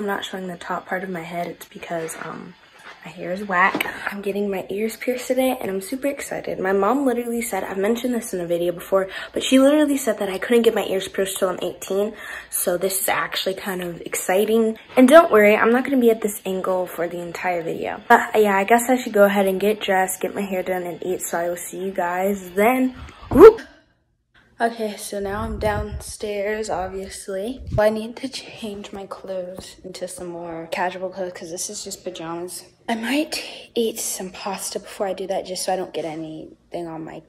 I'm not showing the top part of my head, it's because um my hair is whack. I'm getting my ears pierced today and I'm super excited. My mom literally said, I've mentioned this in a video before, but she literally said that I couldn't get my ears pierced till I'm 18. So this is actually kind of exciting. And don't worry, I'm not going to be at this angle for the entire video. But yeah, I guess I should go ahead and get dressed, get my hair done and eat. So I will see you guys then. Whoop! Okay, so now I'm downstairs, obviously. I need to change my clothes into some more casual clothes because this is just pajamas. I might eat some pasta before I do that just so I don't get anything on my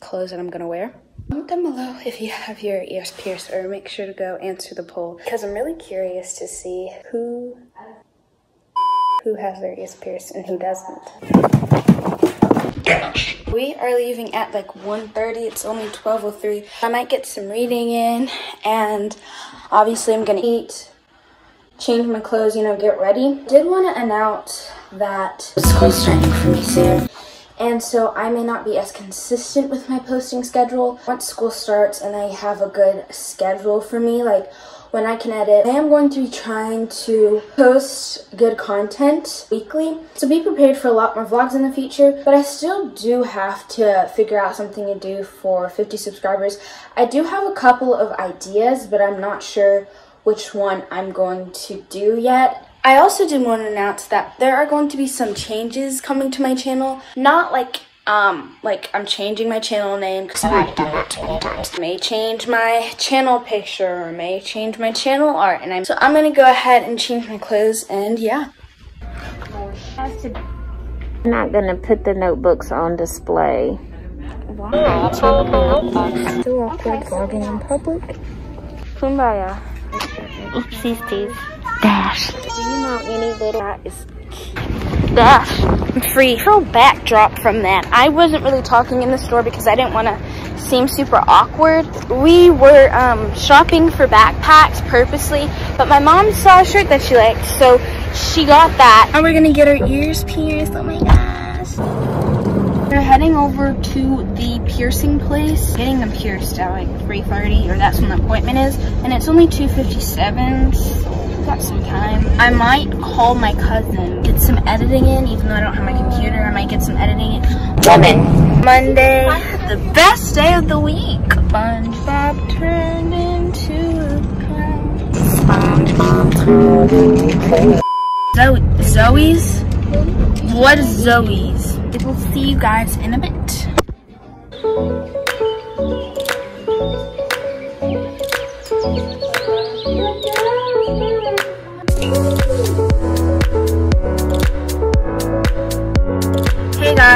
clothes that I'm gonna wear. Comment down below if you have your ears pierced or make sure to go answer the poll because I'm really curious to see who who has their ears pierced and who doesn't. We are leaving at like 1.30. It's only 12.03. I might get some reading in and obviously I'm gonna eat, change my clothes, you know, get ready. Did want to announce that school's starting for me soon. And so I may not be as consistent with my posting schedule. Once school starts and I have a good schedule for me, like when I can edit. I am going to be trying to post good content weekly, so be prepared for a lot more vlogs in the future, but I still do have to figure out something to do for 50 subscribers. I do have a couple of ideas, but I'm not sure which one I'm going to do yet. I also did want to announce that there are going to be some changes coming to my channel. Not like um like i'm changing my channel name. Because i do it sometimes may change my channel picture or may change my channel art and i'm so i'm gonna go ahead and change my clothes and yeah. I'm not gonna put the notebooks on display. Why? Still awkward vlogging in public. kumbaya. Oopsies dash do you know any little that is Dash. Free. Little backdrop from that. I wasn't really talking in the store because I didn't want to seem super awkward. We were um, shopping for backpacks purposely, but my mom saw a shirt that she liked, so she got that. And we're gonna get our ears pierced. Oh my gosh. We're heading over to the piercing place, getting them pierced at like 3.30, or that's when the appointment is, and it's only 2.57, so got some time. I might call my cousin, get some editing in, even though I don't have my computer. I might get some editing in. Woman. Monday, the best day of the week. SpongeBob turned into a clown. SpongeBob turned into a Zoe, Zoe's? What is Zoe's? We'll see you guys in a bit.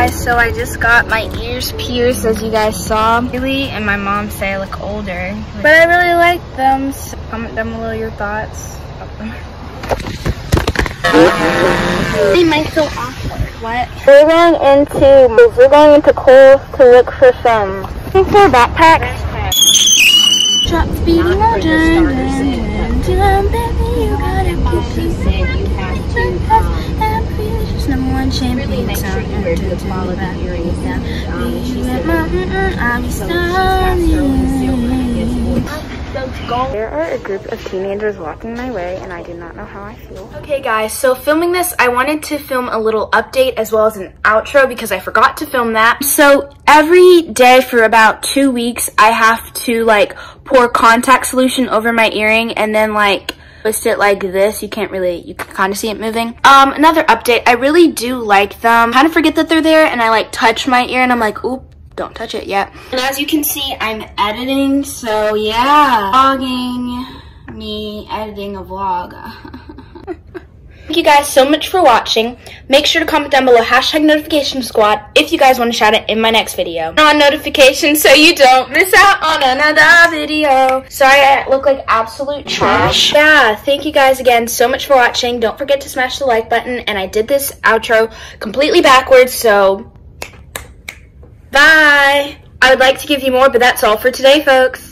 Guys, so I just got my ears pierced as you guys saw. Really, and my mom say I look older. But I really like them, so comment down below your thoughts They might feel awkward. What? We're going into, we're going into Kohl's to look for some, looking for backpacks. Drop speeding number one champion sound and to the back There are a group of teenagers walking my way and I do not know how I feel. Okay guys, so filming this, I wanted to film a little update as well as an outro because I forgot to film that. So every day for about two weeks, I have to like pour contact solution over my earring and then like twist it like this, you can't really, you can kind of see it moving. Um, another update, I really do like them. kind of forget that they're there and I like touch my ear and I'm like, oop, don't touch it yet. And as you can see, I'm editing, so yeah, vlogging, me editing a vlog. Thank you guys so much for watching. Make sure to comment down below hashtag notification squad if you guys want to shout it in my next video. Turn On notifications so you don't miss out on another video. Sorry I look like absolute trash. Yeah, thank you guys again so much for watching. Don't forget to smash the like button. And I did this outro completely backwards, so bye. I would like to give you more, but that's all for today, folks.